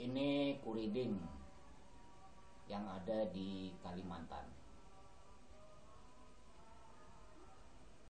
ini kuriding yang ada di Kalimantan.